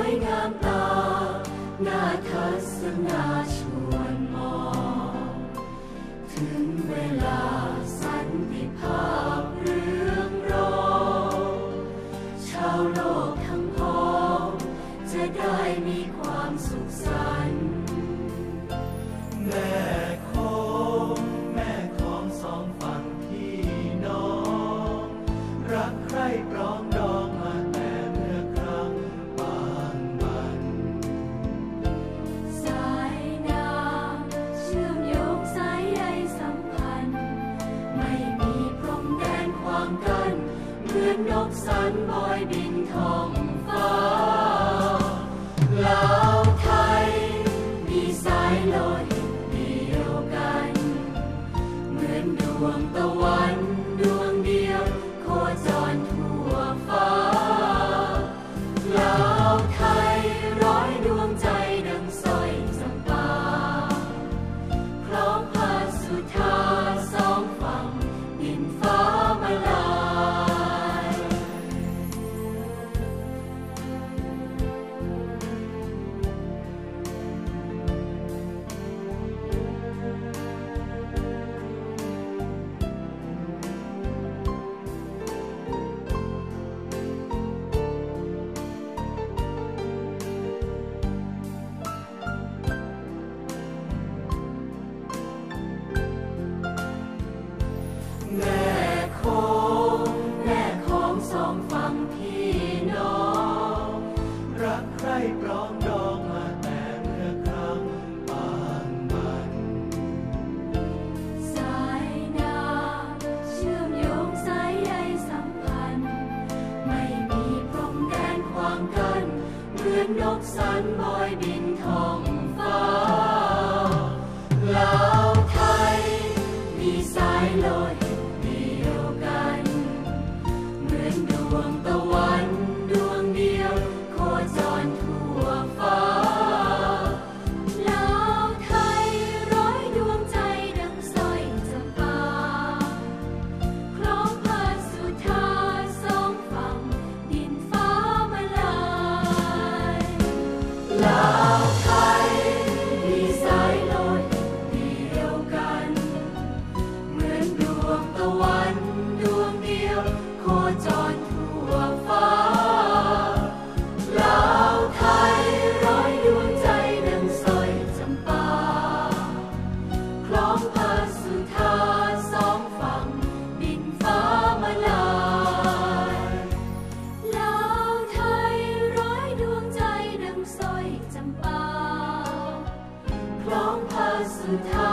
วยงามตา นาทัศนาชวนมอง ถึงเวลาสันติภาพเรื่องรองชาวโลกทั้งพ้อง จะได้มีความสุขสันต์แม่ของแม่ของสองฝั่งพี่น้อง รักใคร่ปรอง นนกสันบอยบินท้องฟ้าลาวไทยมีสายลอยเดียวกัน เหมือนดวงตะวันดวงเดียวโคจรทั่วฟ้าลาวไทยร้อยดวงใจดังสอยจำปาคร้องพาสุธา 碌散開變童話，樓梯 đi sai lối điều cần nguyện đường tàu จำปาคล้องพาสุดท้า